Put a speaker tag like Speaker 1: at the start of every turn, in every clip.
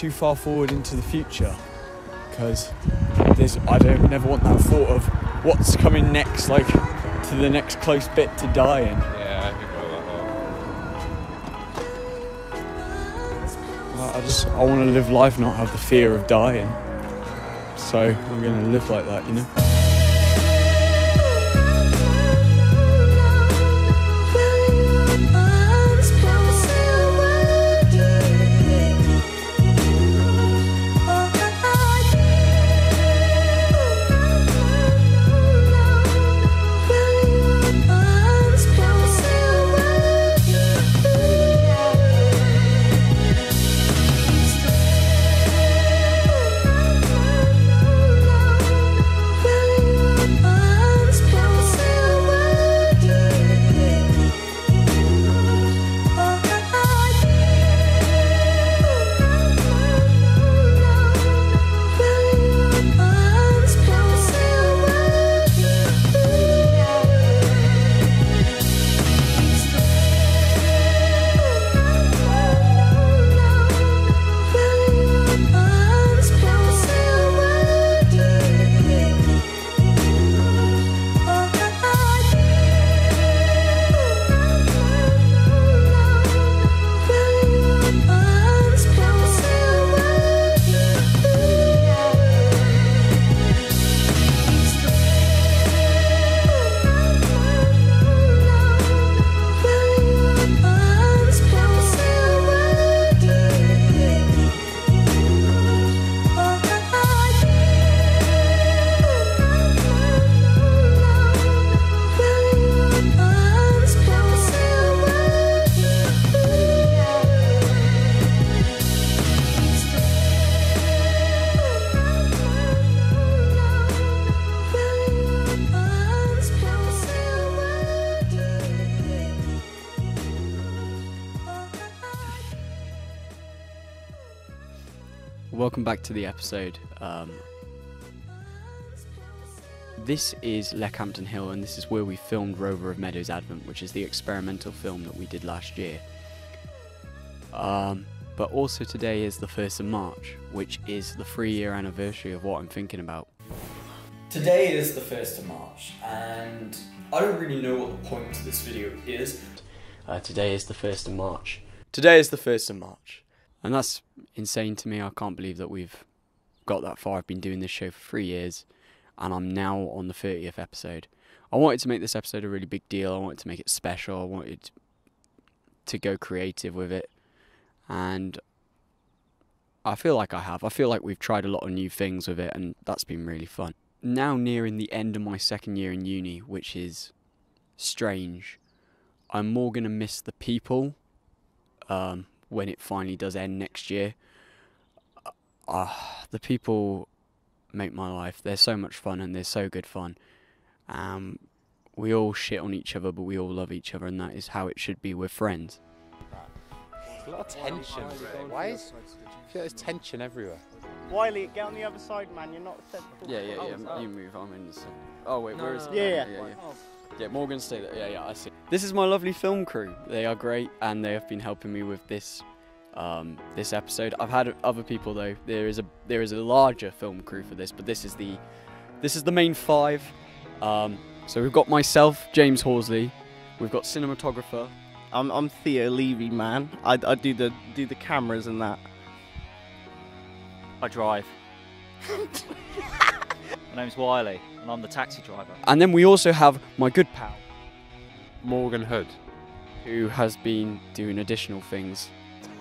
Speaker 1: too far forward into the future, because there's I don't never want that thought of what's coming next, like to the next close bit to dying.
Speaker 2: Yeah, I can go that
Speaker 1: Like, I just I want to live life, not have the fear of dying. So I'm gonna live like that, you know.
Speaker 3: Welcome back to the episode. Um, this is Leckhampton Hill, and this is where we filmed Rover of Meadows Advent, which is the experimental film that we did last year. Um, but also today is the 1st of March, which is the three year anniversary of what I'm thinking about.
Speaker 1: Today is the 1st of March, and I don't really know what the point of this video is.
Speaker 3: Uh, today is the 1st of March,
Speaker 1: Today is the 1st of March.
Speaker 3: And that's insane to me. I can't believe that we've got that far. I've been doing this show for three years, and I'm now on the 30th episode. I wanted to make this episode a really big deal. I wanted to make it special. I wanted to go creative with it, and I feel like I have. I feel like we've tried a lot of new things with it, and that's been really fun. Now, nearing the end of my second year in uni, which is strange, I'm more going to miss the people um, when it finally does end next year. Uh, the people make my life. They're so much fun and they're so good fun. Um, we all shit on each other, but we all love each other, and that is how it should be with friends.
Speaker 2: There's a lot of tension today. Why is there's tension everywhere?
Speaker 4: Wiley, get on the other side, man. You're not set.
Speaker 3: Yeah, yeah, yeah. You move. I'm in. The oh wait, where is?
Speaker 4: Yeah, yeah.
Speaker 3: yeah, yeah. Yeah, Morgan, stay there. Yeah, yeah, I see. This is my lovely film crew. They are great, and they have been helping me with this, um, this episode. I've had other people though. There is a there is a larger film crew for this, but this is the, this is the main five. Um, so we've got myself, James Horsley. We've got cinematographer.
Speaker 4: I'm, I'm Theo Levy, man. I, I do the do the cameras and that.
Speaker 5: I drive. My name's Wiley, and I'm the taxi driver.
Speaker 3: And then we also have my good pal,
Speaker 2: Morgan Hood.
Speaker 3: who has been doing additional things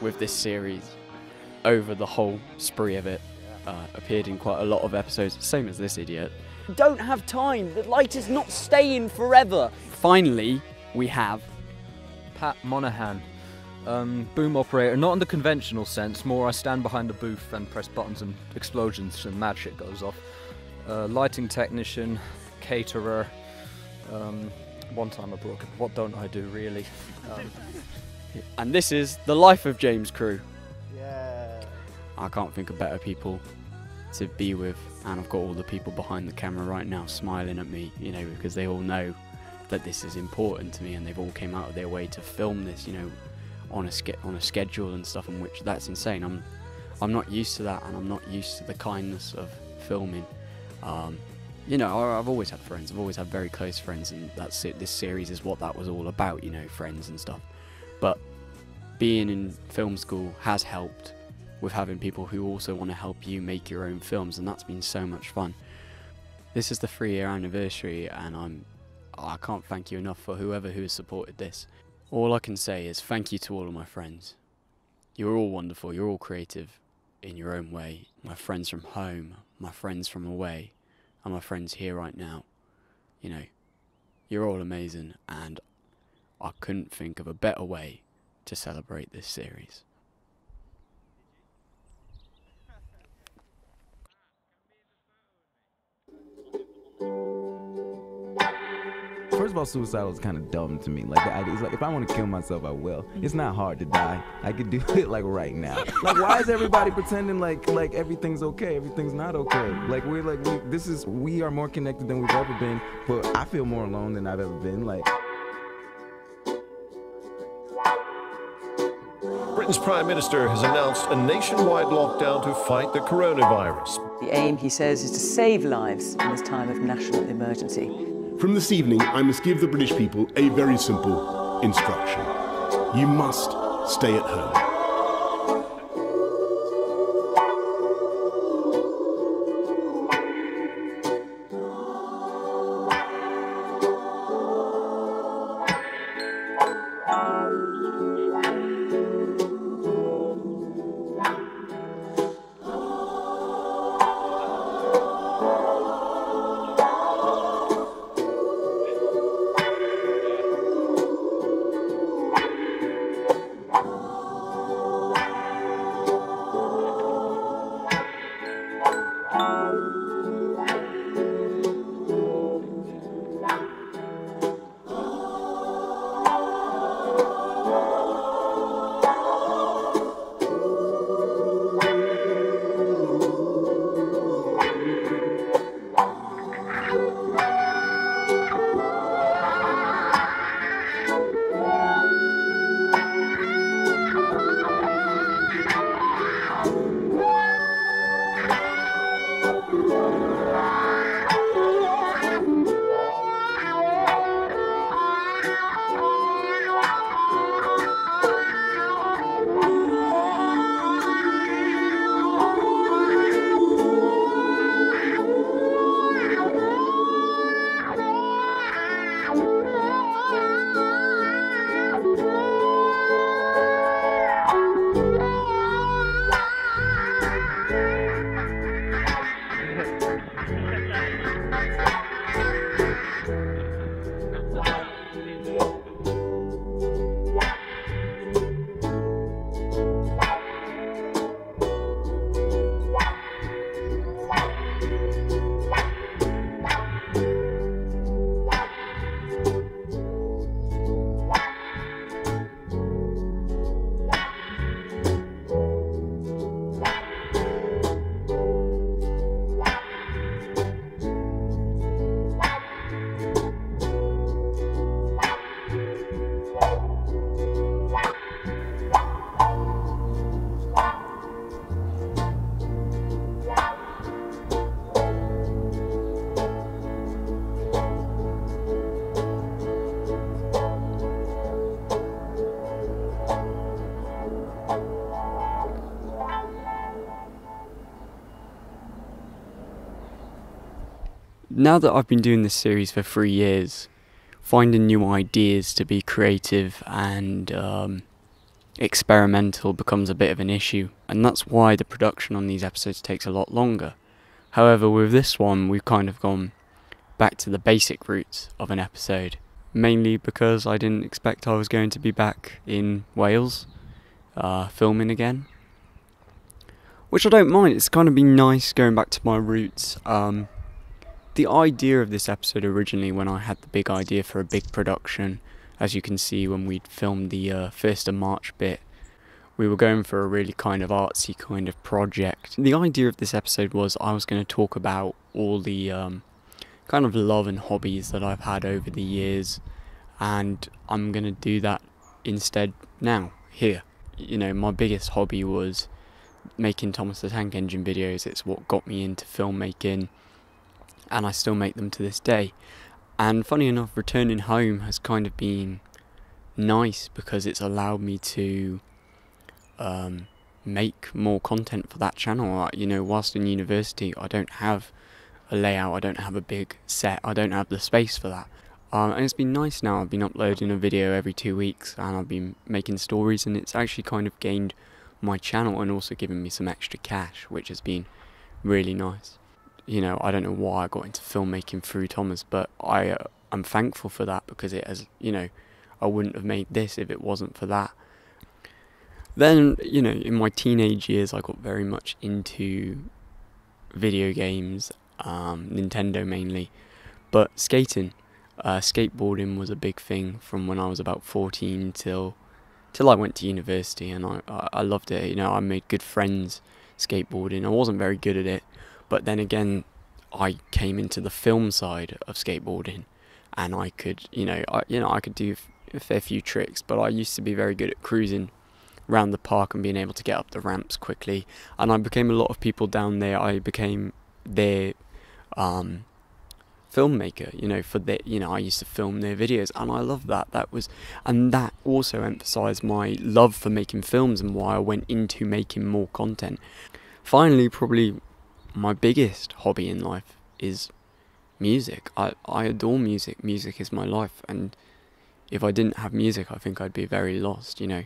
Speaker 3: with this series over the whole spree of it. Uh, appeared in quite a lot of episodes, same as this idiot.
Speaker 6: Don't have time. The light is not staying forever.
Speaker 3: Finally, we have
Speaker 7: Pat Monahan. Um, boom operator, not in the conventional sense, more I stand behind the booth and press buttons and explosions and mad shit goes off. Uh, lighting technician, caterer. Um, one time I broke it. What don't I do really? Um,
Speaker 3: And this is the Life of James crew.
Speaker 4: Yeah.
Speaker 3: I can't think of better people to be with, and I've got all the people behind the camera right now smiling at me, you know, because they all know that this is important to me, and they've all came out of their way to film this. You know, on a ske- on a schedule and stuff, in which that's insane. I'm I'm not used to that, and I'm not used to the kindness of filming. Um, you know, I've always had friends. I've always had very close friends, and that's it. This series is what that was all about. You know, friends and stuff. But being in film school has helped with having people who also want to help you make your own films, and that's been so much fun. This is the three year anniversary, and I'm I can't thank you enough for whoever who has supported this. All I can say is thank you to all of my friends. You're all wonderful. You're all creative in your own way. My friends from home, my friends from away, and my friends here right now. You know, you're all amazing, and I couldn't think of a better way to celebrate this series.
Speaker 8: First of all, suicidal is kind of dumb to me. Like the idea is like if I want to kill myself, I will. It's not hard to die. I could do it like right now. Like why is everybody pretending like like everything's okay? Everything's not okay. Like we're like we, this is we are more connected than we've ever been. But I feel more alone than I've ever been. Like
Speaker 9: Britain's Prime Minister has announced a nationwide lockdown to fight the coronavirus.
Speaker 10: The aim, he says, is to save lives in this time of national emergency.
Speaker 11: From this evening, I must give the British people a very simple instruction. You must stay at home.
Speaker 3: Now that I've been doing this series for three years, finding new ideas to be creative and um, experimental becomes a bit of an issue, and that's why the production on these episodes takes a lot longer. However, with this one, we've kind of gone back to the basic roots of an episode, mainly because I didn't expect I was going to be back in Wales uh, filming again. Which I don't mind, it's kind of been nice going back to my roots. Um, the idea of this episode originally, when I had the big idea for a big production, as you can see when we filmed the uh, 1st of March bit, we were going for a really kind of artsy kind of project. The idea of this episode was I was going to talk about all the um, kind of love and hobbies that I've had over the years, and I'm going to do that instead now here. You know, my biggest hobby was making Thomas the Tank Engine videos. It's what got me into filmmaking, and I still make them to this day. And funny enough, returning home has kind of been nice because it's allowed me to um, make more content for that channel. You know, whilst in university, I don't have a layout, I don't have a big set, I don't have the space for that. Um, and it's been nice now. I've been uploading a video every two weeks, and I've been making stories, and it's actually kind of gained my channel and also given me some extra cash, which has been really nice. You know, I don't know why I got into filmmaking through Thomas, but I uh, I'm thankful for that because it has, you know, I wouldn't have made this if it wasn't for that. Then, you know, in my teenage years, I got very much into video games, um, Nintendo mainly, but skating, uh, skateboarding was a big thing from when I was about 14 till till I went to university, and I, I, I loved it. You know, I made good friends skateboarding. I wasn't very good at it, but then again, I came into the film side of skateboarding, and I could, you know, I, you know, I could do a fair few tricks, but I used to be very good at cruising around the park and being able to get up the ramps quickly. And I became a lot of people down there. I became their um, filmmaker, you know, for the, you know, I used to film their videos and I love that. That was, and that also emphasized my love for making films and why I went into making more content. Finally, probably my biggest hobby in life is music. I, I adore music. Music is my life. And if I didn't have music, I think I'd be very lost, you know.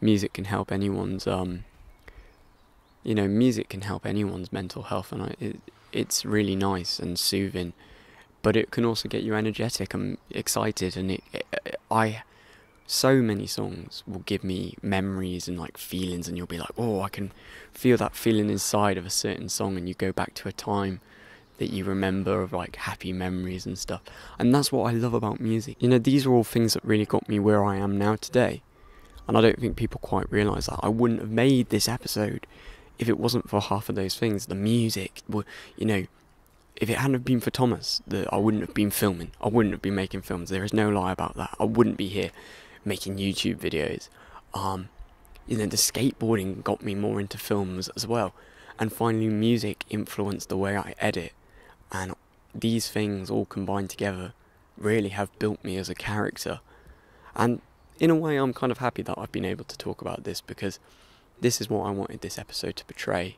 Speaker 3: Music can help anyone's, um, you know, music can help anyone's mental health and I, it, it's really nice and soothing but it can also get you energetic and excited and it, it, i so many songs will give me memories and like feelings and you'll be like oh i can feel that feeling inside of a certain song and you go back to a time that you remember of like happy memories and stuff and that's what i love about music you know these are all things that really got me where i am now today and i don't think people quite realize that i wouldn't have made this episode if it wasn't for half of those things the music you know if it hadn't been for Thomas, the, I wouldn't have been filming. I wouldn't have been making films. There is no lie about that. I wouldn't be here making YouTube videos. Um, you know, the skateboarding got me more into films as well. And finally, music influenced the way I edit. And these things all combined together really have built me as a character. And in a way, I'm kind of happy that I've been able to talk about this because this is what I wanted this episode to portray.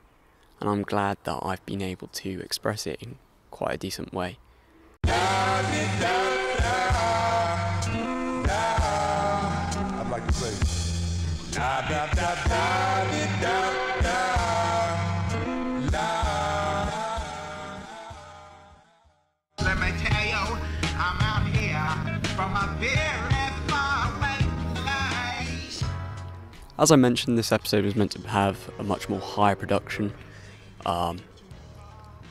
Speaker 3: And I'm glad that I've been able to express it in quite a decent way. As I mentioned, this episode was meant to have a much more high production, um,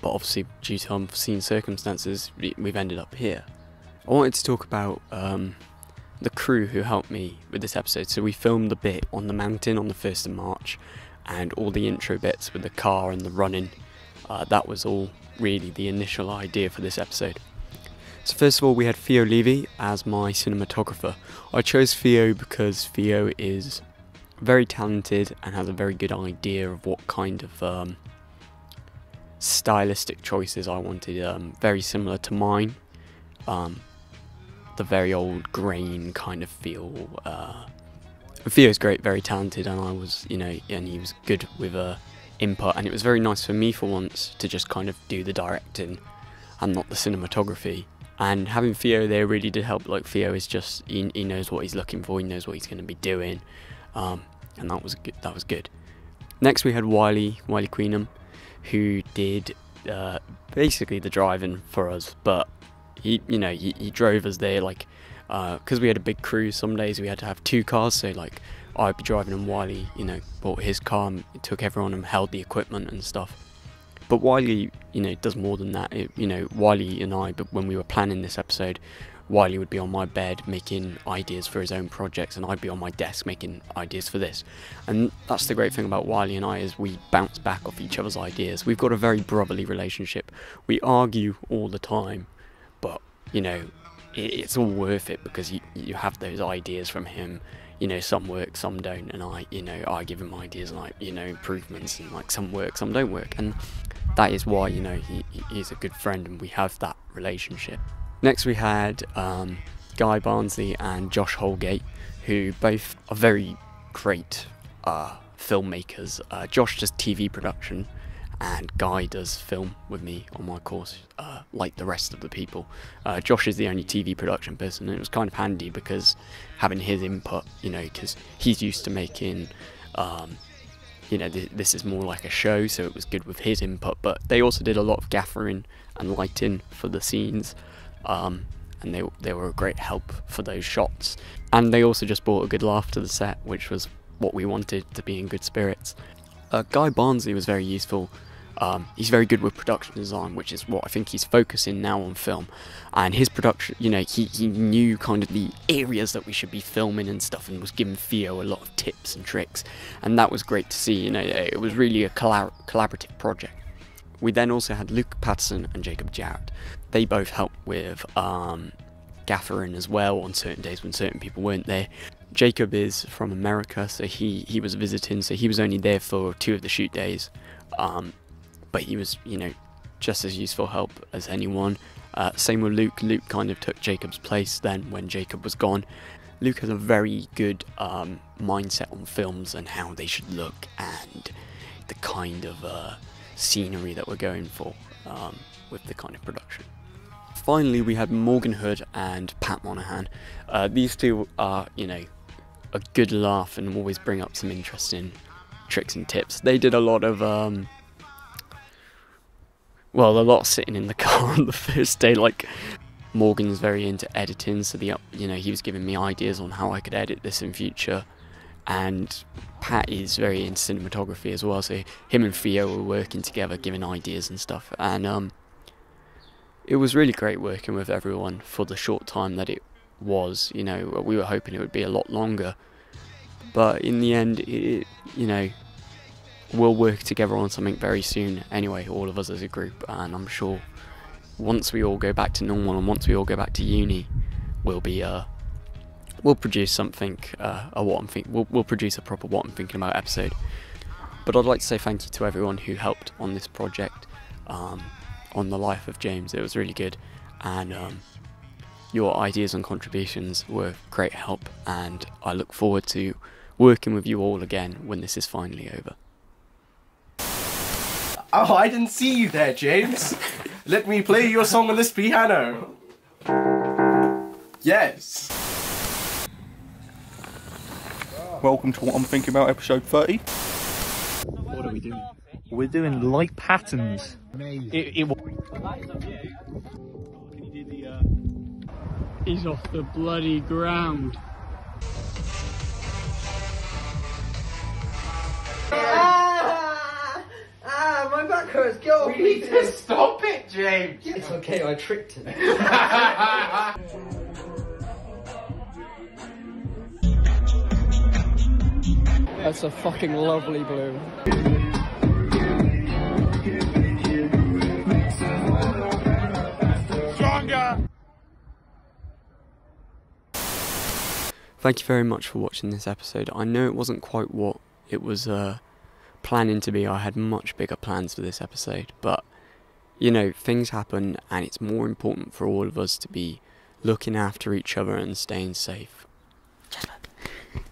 Speaker 3: but obviously, due to unforeseen circumstances, we've ended up here. I wanted to talk about um, the crew who helped me with this episode. So we filmed the bit on the mountain on the 1st of March, and all the intro bits with the car and the running. Uh, that was all really the initial idea for this episode. So first of all, we had Theo Levy as my cinematographer. I chose Theo because Theo is very talented and has a very good idea of what kind of um, stylistic choices I wanted, um, very similar to mine. Um, the very old grain kind of feel. Uh, Theo's great, very talented, and I was, you know, and he was good with uh, input, and it was very nice for me for once to just kind of do the directing and not the cinematography. And having Theo there really did help. Like Theo is just he, he knows what he's looking for, he knows what he's going to be doing, um, and that was good. That was good. Next we had Wiley, Wiley Queenham, who did uh, basically the driving for us, but he, you know, he, he drove us there like because uh, we had a big crew. Some days we had to have two cars, so like I'd be driving and Wiley, you know, bought his car and took everyone and held the equipment and stuff. But Wiley, you know, does more than that. It, you know, Wiley and I, but when we were planning this episode, Wiley would be on my bed making ideas for his own projects, and I'd be on my desk making ideas for this. And that's the great thing about Wiley and I is we bounce back off each other's ideas. We've got a very brotherly relationship. We argue all the time, but you know, it, it's all worth it because you you have those ideas from him. You know, some work, some don't, and I, you know, I give him ideas like you know improvements, and like some work, some don't work, and that is why you know he, he's a good friend, and we have that relationship. Next, we had um, Guy Barnsley and Josh Holgate, who both are very great uh, filmmakers. Uh, Josh does TV production, and Guy does film with me on my course, uh, like the rest of the people. Uh, Josh is the only TV production person, and it was kind of handy because having his input, you know, because he's used to making. Um, you know, th- this is more like a show, so it was good with his input. But they also did a lot of gaffering and lighting for the scenes, um, and they they were a great help for those shots. And they also just brought a good laugh to the set, which was what we wanted to be in good spirits. Uh, Guy Barnsley was very useful. Um, he's very good with production design, which is what I think he's focusing now on film. And his production, you know, he, he knew kind of the areas that we should be filming and stuff and was giving Theo a lot of tips and tricks. And that was great to see, you know, it was really a collab- collaborative project. We then also had Luke Patterson and Jacob Jarrett. They both helped with um, gaffering as well on certain days when certain people weren't there. Jacob is from America, so he, he was visiting, so he was only there for two of the shoot days. Um, but he was, you know, just as useful help as anyone. Uh, same with Luke. Luke kind of took Jacob's place then when Jacob was gone. Luke has a very good um, mindset on films and how they should look and the kind of uh, scenery that we're going for um, with the kind of production. Finally, we had Morgan Hood and Pat Monahan. Uh, these two are, you know, a good laugh and always bring up some interesting tricks and tips. They did a lot of um, well, a lot sitting in the car on the first day. Like Morgan's very into editing, so the you know he was giving me ideas on how I could edit this in future, and Pat is very into cinematography as well. So him and Theo were working together, giving ideas and stuff, and um, it was really great working with everyone for the short time that it was. You know, we were hoping it would be a lot longer, but in the end, it, you know, we'll work together on something very soon anyway, all of us as a group, and I'm sure once we all go back to normal and once we all go back to uni, we'll be uh we'll produce something uh a what I'm think we'll, we'll produce a proper what I'm thinking about episode. But I'd like to say thank you to everyone who helped on this project, um, on the life of James. It was really good, and um, your ideas and contributions were great help, and I look forward to working with you all again when this is finally over.
Speaker 12: Oh, I didn't see you there, James. Let me play your song on this piano. Yes.
Speaker 13: Welcome to what I'm thinking about, episode 30.
Speaker 14: What are we doing? We're doing light patterns. It, it,
Speaker 15: He's off the bloody ground.
Speaker 16: Ah, my back hurts. Get off
Speaker 12: We need to stop it, James.
Speaker 16: It's okay, I tricked him.
Speaker 15: That's a fucking lovely blue.
Speaker 16: Stronger.
Speaker 3: Thank you very much for watching this episode. I know it wasn't quite what it was uh, planning to be. I had much bigger plans for this episode, but you know, things happen, and it's more important for all of us to be looking after each other and staying safe.
Speaker 6: Jasper,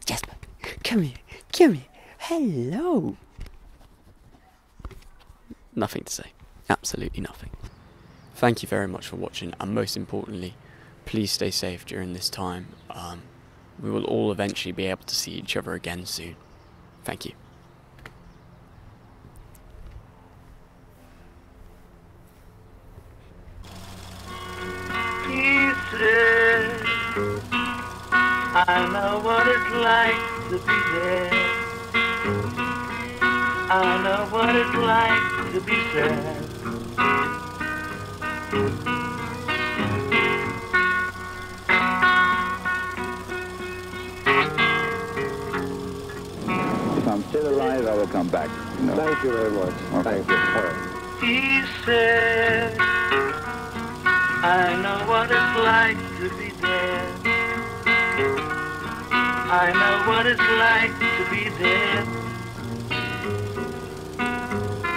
Speaker 6: Jasper, come here, come here. Hello.
Speaker 3: Nothing to say. Absolutely nothing. Thank you very much for watching, and most importantly, please stay safe during this time. Um, we will all eventually be able to see each other again soon. Thank you.
Speaker 16: I know what it's like to be there. I know what it's like to be sad.
Speaker 17: If I'm still alive, I will come back. You know. Thank you very much. Thank you.
Speaker 16: Pieces. I know what it's like to be dead. I know what it's like to be dead.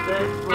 Speaker 16: That's